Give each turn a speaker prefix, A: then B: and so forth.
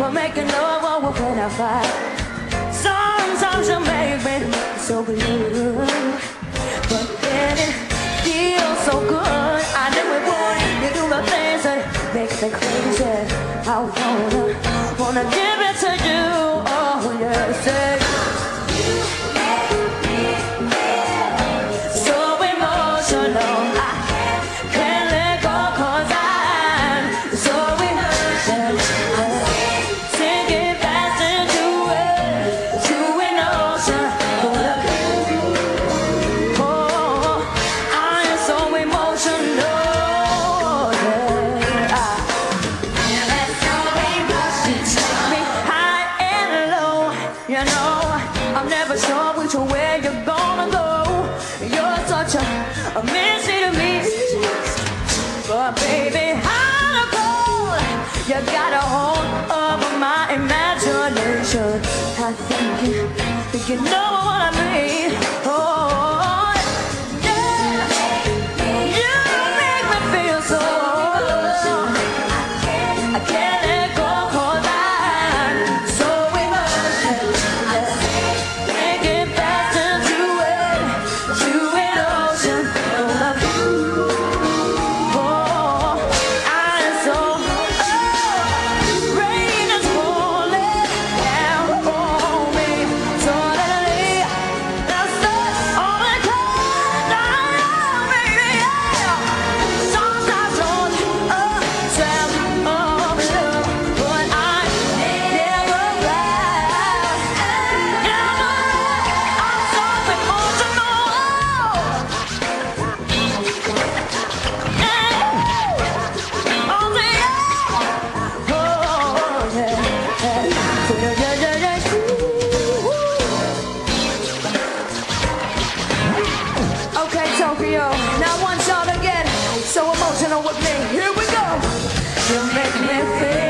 A: We're making love while we're in a fight. Sometimes you make me so blue, but then it feels so good. I know it would. You do the things that make me crazy. I wanna, wanna give it way you're gonna go. You're such a, a mystery to me. But baby, how to go? You got a hold of my imagination. I think you, think you know what I mean. With me. Here we go. You make me feel.